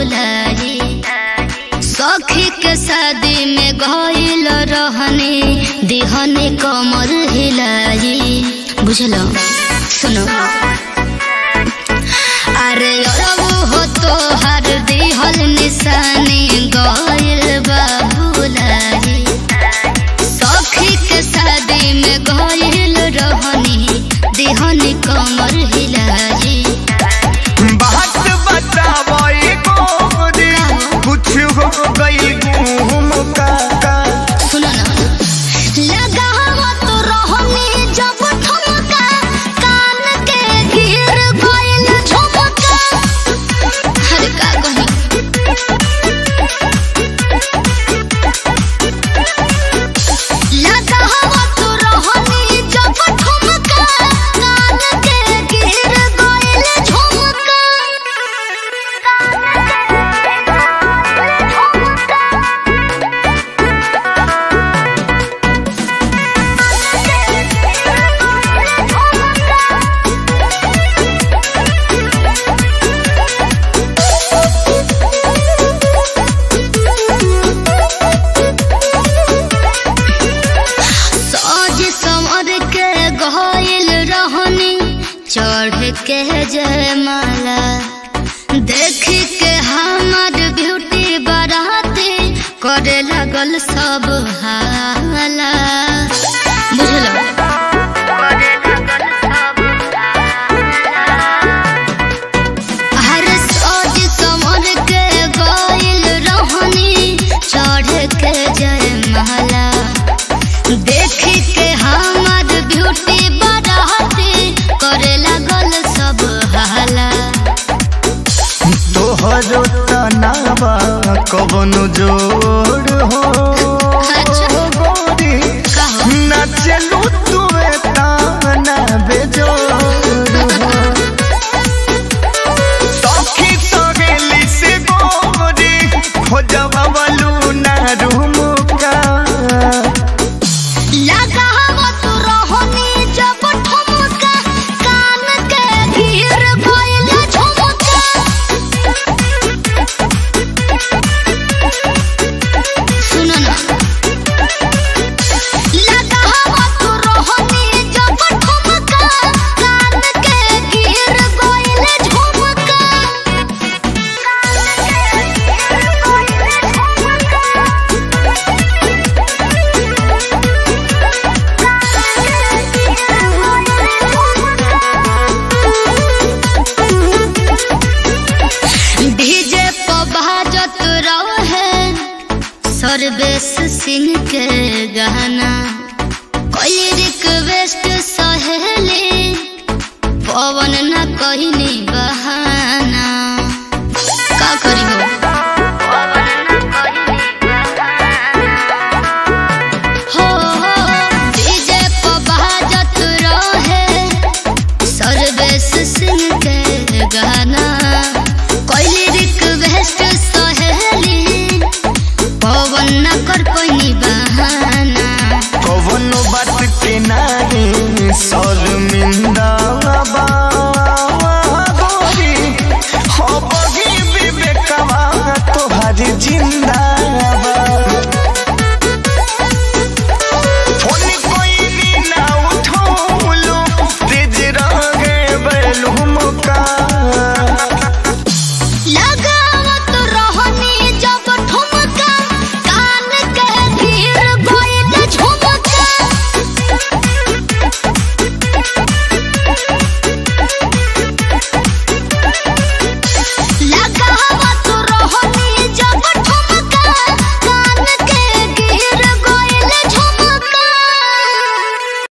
भुलाए सखी के शादी में गईल रहने, देहने कमर हिलाए बुझल? सुनो। अरे हो तो हर दिहल निशानी गई कह जय माला देख के हमार ब्यूटी बराती करे लगल सब हाला। जो तनावा कवन जोड़ हो? अच्छा। गोरी नचलू दरवेश सिंह के गाना कोई रिक्वेस्ट सहेली पवन न कहनी শর্মিন্দা হব কি বিবেক তোহারি জিন্দা।